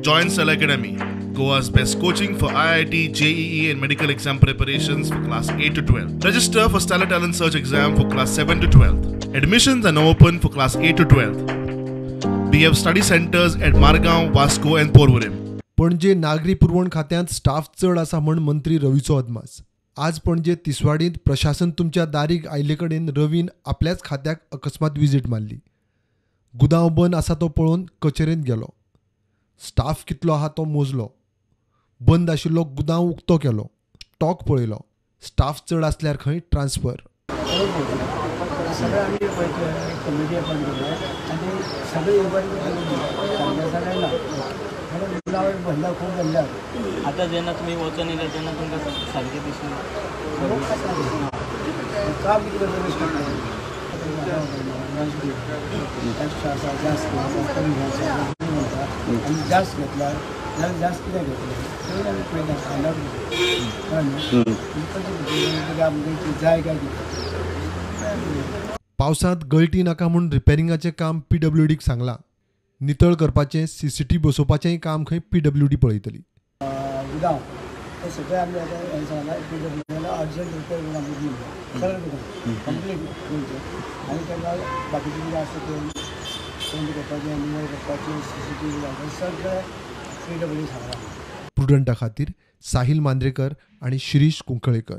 Join Cell Academy, Goa's best coaching for IIT, JEE, and medical exam preparations for class 8 to 12. Register for Stellar Talent Search exam for class 7 to 12. Admissions are now open for class 8 to 12. We have study centers at Margao, Vasco, and Porvorim. पणजे नागरी पुरवण खात्यांत staff चड आसा म्हण मंत्री रवीचो अदमास आज पणजे तिसवाडींत प्रशासन तुमच्या दारीक आयले कडेन रवीन आपल्याच खात्याक अकस्मात विजीट मारली गुदांव बंद आसा तो पळोवन कचेरेंत गेलो स्टाफ कितलो आहा तो मोजलो. बंद आशिल्लो गुदांव उक्तो केलो. टॉक पळयलो. स्टाफ चड आसल्यार खंय ट्रान्सफर. आता जेन्ना तुमी वचून येयले तेन्ना तुमकां सारकें दिसलें काम किती एक्स्ट्रा जास्त कमी जास्त घेतला जास्त पावसांत गळटी नाका म्हूण रिपेरिंगाचें काम पी डब्ल्यू डीक सांगलां. नितळ करपाचें सी सी टी बसोवपाचेंय काम खंय पी डब्ल्यू डी पळयतली उदक ते सगळे आम्ही आता सांगा सांगलां पी डब्ल्यू अर्जंट रिपेर करून आमकां दिवं सगळें करून कंप्लीट करचें आणि त्यांना बाकीचे जे आसा ते पेंट करपाचें निवळ करपाचें सी सी टी व्ही सगळें पी डब्ल्यू सांगलां प्रुडंटा खातीर साहिल मांद्रेकर आणि शिरीष कुंकळेकर.